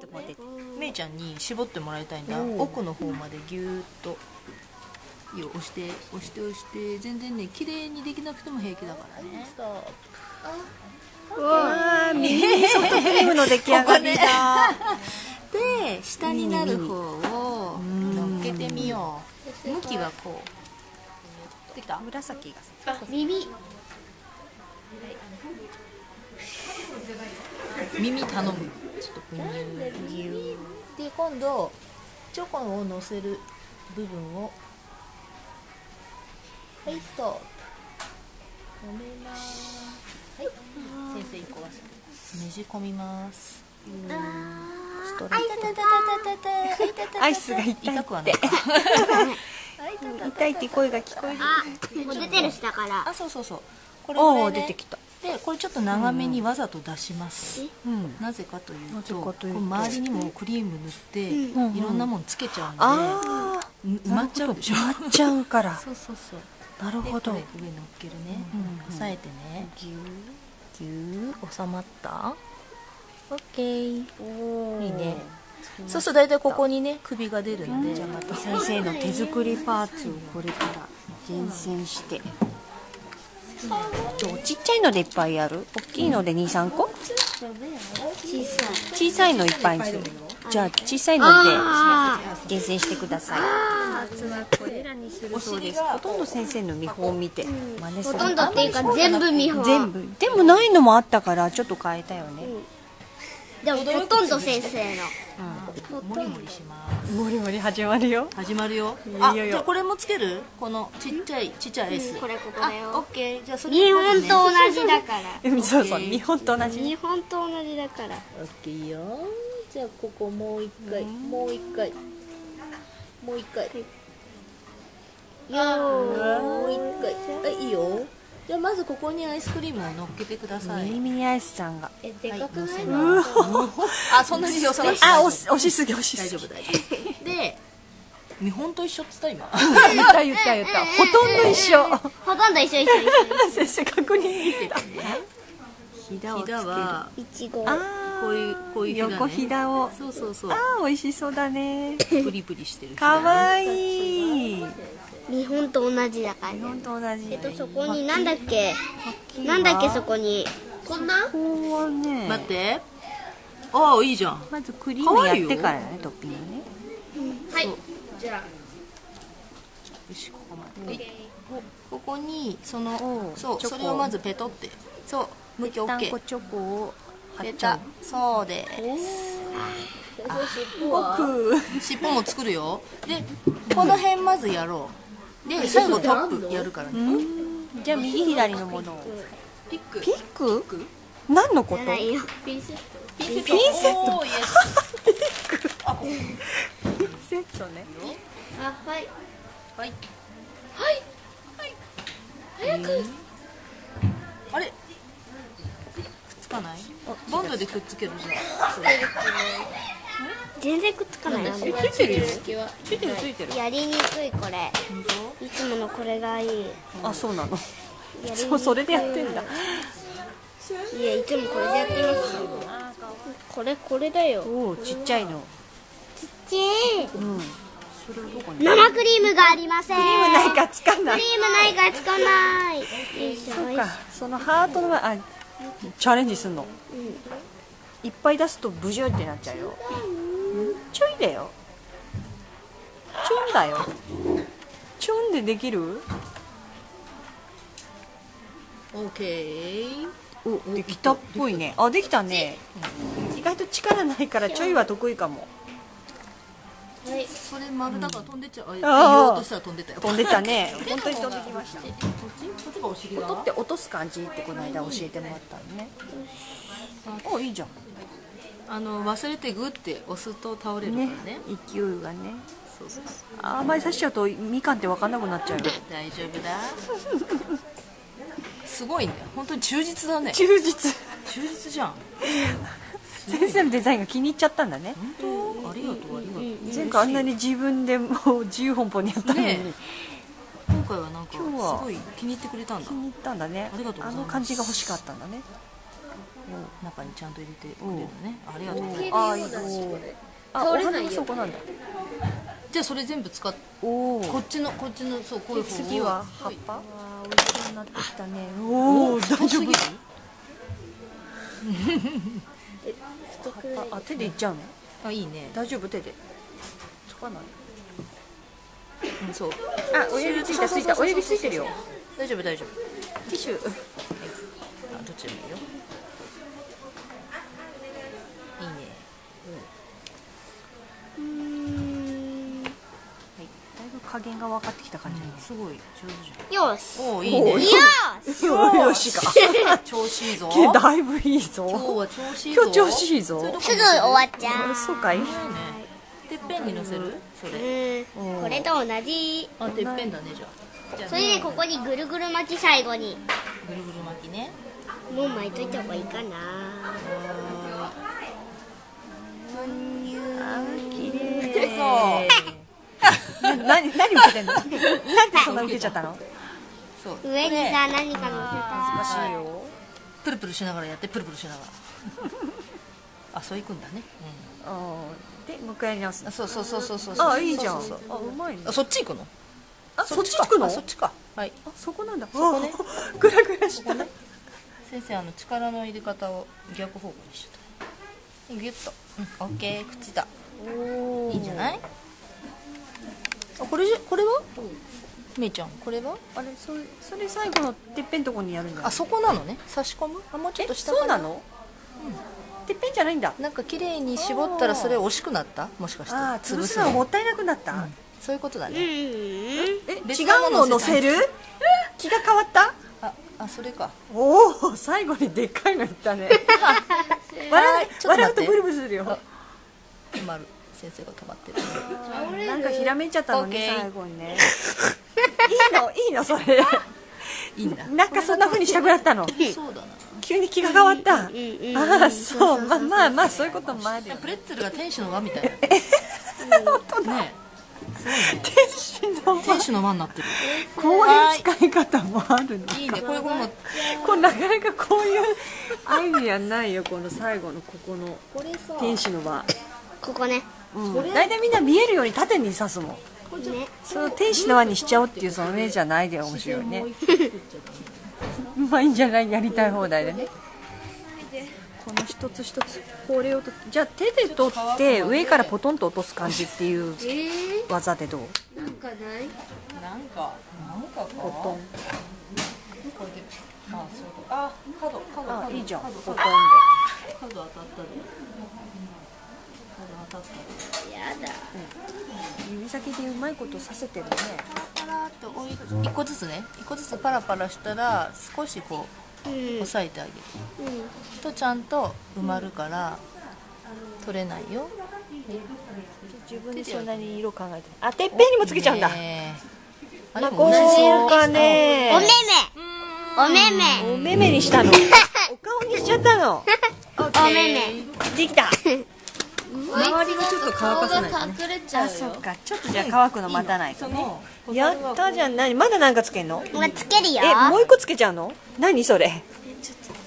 とも出てめいちゃんに絞ってもらいたいんだ、奥の方までギューッと。いいよ押して押して押して。全然ね綺麗にできなくても平気だからね。わあミニソフトクリームの出来上がりだ、で下になる方を乗っけてみよう。向きはこう。できた紫が耳。耳頼むちょっとブニューで今度チョコをのせる部分をはいストップ。飲めますはい先生一個忘れねじ込みます。スアイスが痛いくはない痛いって声が聞こえるもう出てる下からあそうそうそうこれ、ね、出てきたでこれちょっと長めにわざと出します、うん。なぜかというとかというと。こう周りにもクリーム塗って、ん。いろんなもんつけちゃうんで、う埋まっちゃうでしょ。埋まっちゃうから。そうそうそう。なるほど。でこれ上乗っけるね、うん押さえてね。ギューギュー収まった？オッケー。いいね。そうすると大体ここにね首が出るんで、じゃあまた先生の手作りパーツをこれから厳選してどう？ちっちゃいのでいっぱいやる？大きいので23個？小さい。のいっぱいにする。じゃあ小さいのであ厳選してください。そうです。ほとんど先生の見本を見て真似する。ほとんどっていうか全部見本。全部。でもないのもあったからちょっと変えたよねでもほとんど先生の。モリモリしますもりもり始まるよ。始まるよ。あじゃあこれもつける？このちっちゃいちっちゃい S、うんこれここあだよ。オッケー。じゃあそれ日本と同じ。だからそうそう。日本と同じ。日本と同じだから。オッケーよ。じゃあここもう一回。もう一回。もう一回。よー。もう一回。あいいよじゃあまずここにアイスクリームを乗っけてください。ミニミニアイスさんが。えでかくないはいの あそんなに寄せなくてあ押し押しすぎ押しすぎ。大丈夫大丈夫。で見本と一緒っつった今。言った言った言った。ほとんど一緒。ほとんど一緒一緒。先生確認できた。ひだをつける。ひだはいちごあこういうこういうひだ、ね、横ひだを。そうそうそう。あー美味しそうだね。プリプリしてるかわいい。日本と同じだから日本と同じ。えっとそこになんだっけ？なんだっけ？そこに。こんな？ここはね。待って。ああいいじゃん。まずクリームやってからねトッピングね。はい。じゃあ。よしここまで、はい、ここにそのそうそれをまずペトって。そう向き OK こチョコを貼ペっちゃタうそうです。奥尻尾も作るよ。でこの辺まずやろうで最後トップやるからね。じゃあ右左のものを。ピック。ピック？何のこと？ピンセット。ピンセット。おーイエスあここセットね。あはい。はい。はい。早く。あれ？くっつかない？ボンドでくっつけるじゃん。全然くっつかない。ついてるよ。ついてるついてる。やりにくいこれいつものこれがいい。あそうなの。い。そうそれでやってんだ。いやいつもこれでやってますよ。これこれだよ。おおちっちゃいの。ちーうん。それをどこに？生クリームがありません。クリームないかつかない。クリームないからつかない。そうか。そのハートの前あチャレンジすんの。いっぱい出すとブジューってなっちゃうよ。ちょいだよ。ちょんだよでできる？オッケー。おできた。っぽいね。あできたね。意外と力ないからちょいは得意かも。はいそれ丸だから飛んでっちゃう、ああー言おうとしたら飛んでたよ。飛んでたね。本当に飛んできました。こっちこっちがお尻だ取って落とす感じってこの間教えてもらったのね。おいいじゃん。あの忘れてグッて押すと倒れるからね。ね勢いがねそうそうそう。あんまり刺しちゃうとみかんって分かんなくなっちゃうよ。大丈夫だ。すごいね。本当に忠実だね。忠実。忠実じゃん。先生のデザインが気に入っちゃったんだね。本当？ありがとうありがとう。前回あんなに自分でもう自由奔放にやったのに、ね今回はなんかすごい気に入ってくれたんだ。気に入ったんだね。ありがとうございます。の感じが欲しかったんだね。中にちゃんと入れてくれるのね。ありがとうございいまあいいだしこれあ倒れないよお花もそこなんだ。すじゃあそれ全部使っおおこっちのこっちのそうこういう方を次は葉っぱ？はい美味しそうになってきたね。おお大丈夫？太すぎる太くないあ手でいっちゃうの？あいいね。大丈夫？手で。つかない。うんそう。あ親指ついたついた。親指ついてるよ。大丈夫大丈夫。ティッシュ。あどっちでもいいよいいねうーんだいぶ加減が分かってきた感じ。だねすごい上手じゃん。よし。おおいいね。よし。よしか調子いいぞ。だいぶいい今日ぞは調子いいぞ。今日調子いいぞ。すぐ終わっちゃう。そうかいね。てっぺんに乗せる？それ。うん。これと同じ。あてっぺんだねじゃあ。それでここにぐるぐる巻き最後に。ぐるぐる巻きね。もう巻いといた方がいいかな。綺麗。な何何受けてんの？なんでそんな受けちゃったの？そう。上にさ何か乗難しいよプルプルしながらやってプルプルしながら。あそういくんだね、うん。でもう一回やり直す。そうそうそうそうそう。あいいじゃん。あうまいね。あそっち行くの？あそっち行くの？あそっちか。はい。あそこなんだ。そこね。あグラグラした。先生あの力の入れ方を逆方向にしちゃった。ギュッと。うんオッケー。くっついたおいいんじゃない？あこれじゃこれは？めいちゃんこれは？あれそれそれ最後のてっぺんのとこにやるんじゃない？あそこなのね。差し込む？あもうちょっとえ下そうなの？てっぺんじゃないんだ。なんか綺麗に絞ったらそれ惜しくなった？もしかして。あー潰すのがもったいなくなった？そういうことだうんね、え別違うの？を乗せる？気が変わった？ああそれか。おお最後にでっかいのいったね。笑うとブルブルするよ。止まる先生が止まってる。なんかひらめいちゃったのね最後にね。いいの？いいの？それ。いいんだ。なんかそんな風にしたくなったの？そうだな。急に気が変わった。ああそう。まあまあまあそういうこともあるよプレッツェルが天使の輪みたいな。本当だ。ね天使の天使の輪になってる。こういう使い方もあるのいいね。これこれもこれなかなかこういうアイディアないよこの最後のここの天使の輪。ここね。うん大体みんな見えるように縦に刺すもん。ね。その天使の輪にしちゃおうっていうそのねじゃないで面白いね。まあいいんじゃないやりたい放題でね。この一つ一つこれをとじゃあ手で取って上からポトンと落とす感じっていうえ技でどう？ー、なんかない？なんかなんかポトン。あそうあ角角あいいじゃん。ポトンで角当たったで角当たったでやだ指先でうまいこと刺せてるね。パラッと置い一個ずつね。一個ずつパラパラしたら少しこうん。う押さえてあげる。うん。とちゃんと埋まるから取れないよ。自分でそんなに色考えてあてっぺんにもつけちゃうんだ、あまあ、でも美味しこそううかね。おめめ。おめめ。お目目にしたの。お顔にしちゃったの。おめめ。できた周りがちょっと乾かさないとね隠れちゃうよ。あそっか。ちょっとじゃあ乾くの待たないとそねのやったじゃん。何？まだ何かつけんの？ほらつけるよ。えもう一個つけちゃうの？何それ？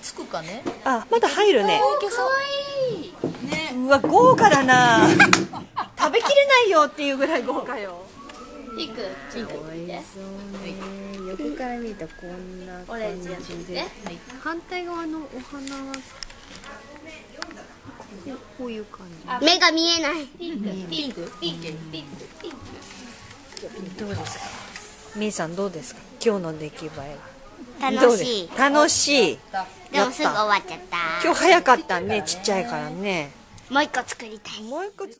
つくかね？あまだ入るね。いけそうねうわ豪華だな。食べきれないよっていうぐらい豪華よ。ピンクピンクそうね。横から見るとこんなオレンジやつね反対側のお花はこういう感目が見えない。ピンク。ピンク。ピンク。ピンクじどうですか？みーさんどうですか？今日の出来栄えは。ど楽しい。す楽しい。でもすぐ終わっちゃった。今日早かったね。ちっちゃいからね。もう一個作りたい。もう一個作